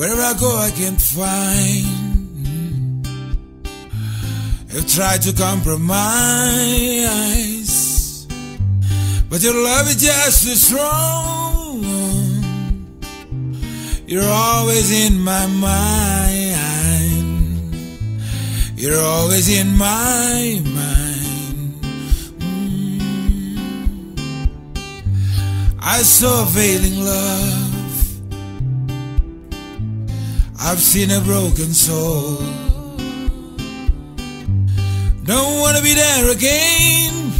Wherever I go, I can't find. I've tried to compromise, but your love is just too strong. You're always in my mind. You're always in my mind. Mm. I saw a failing love. I've seen a broken soul. Don't wanna be there again.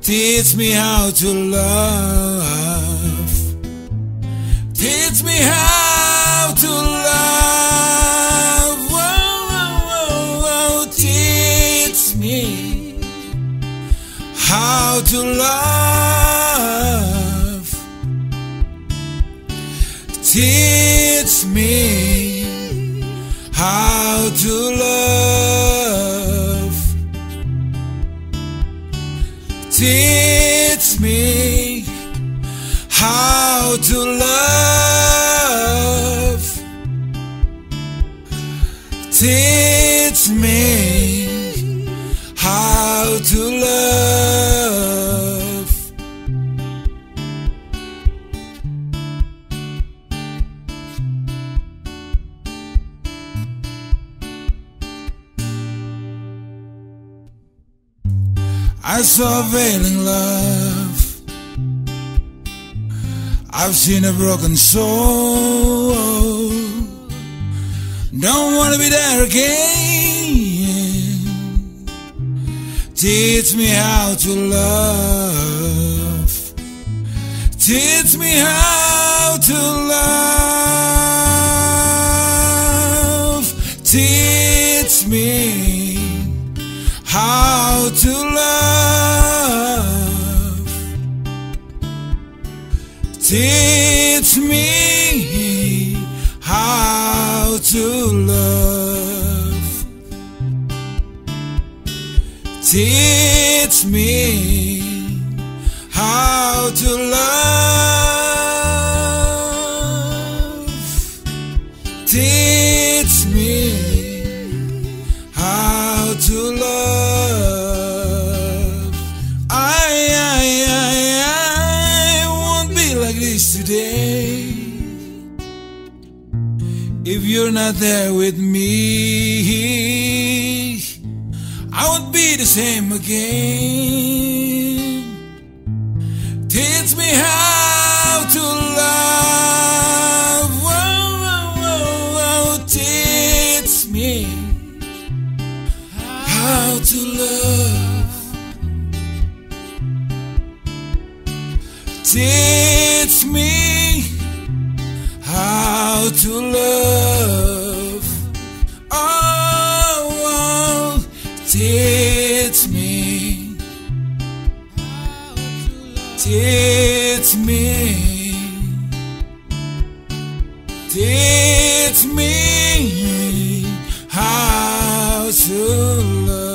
Teach me how to love. Teach me how Teach me how to love. Teach me how to love. Teach me I saw a failing love. I've seen a broken soul. Don't wanna be there again. Teach me how to love. Teach me how to love. Teach me how to love. Teach me how to love. Teach me if you're not there with me. I won't be the same again. Teach me how to love. Whoa, whoa, whoa, whoa. Teach me how to love. Teach teach me. Teach me. Teach me how to love.